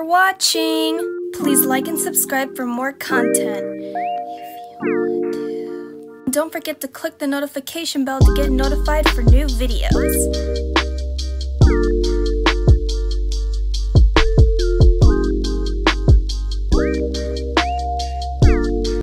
for watching. Please like and subscribe for more content. Don't forget to click the notification bell to get notified for new videos.